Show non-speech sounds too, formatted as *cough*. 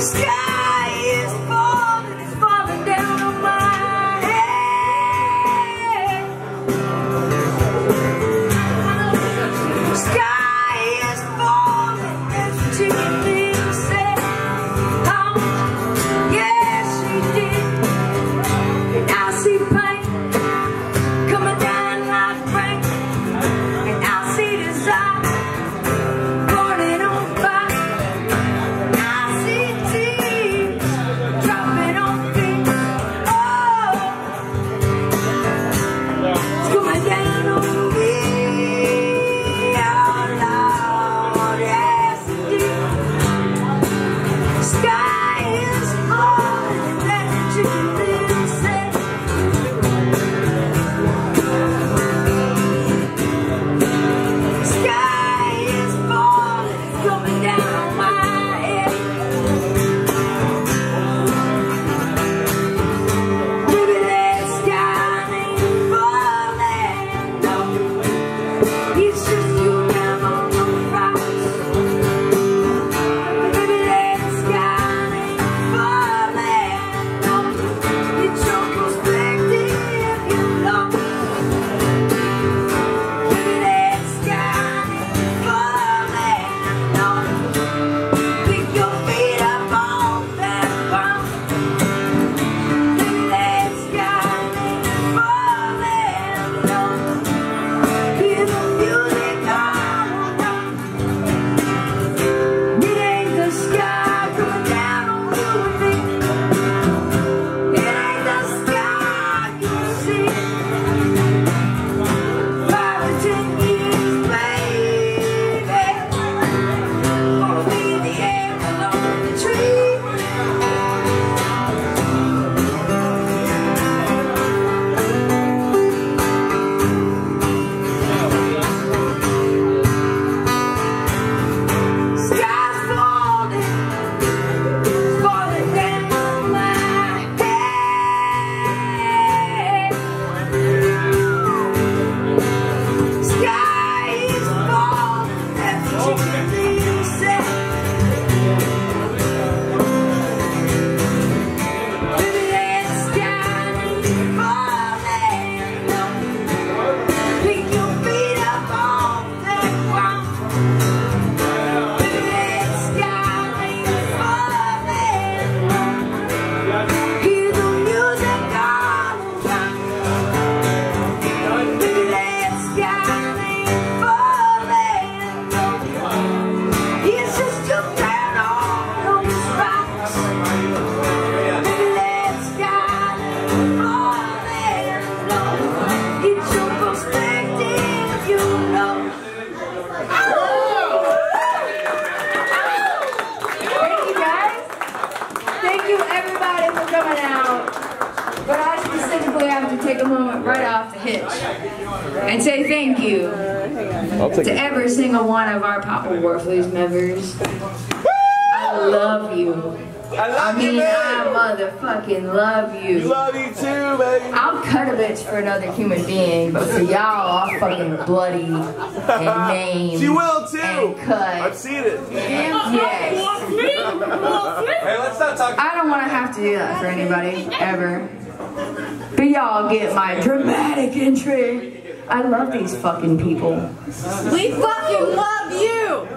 sky. Take a moment right off the hitch and say thank you to every single one of our Papa Warfleys members. I love you. I I love you, mean, I motherfucking love We you. love you too, baby. I'll cut a bitch for another human being, but for y'all, I'll fucking bloody and *laughs* maim She will too. and cut. I've seen it. Yes. Hey, let's not talk. I don't want to have to do that for anybody, ever. But y'all get my dramatic entry. I love these fucking people. We fucking love you!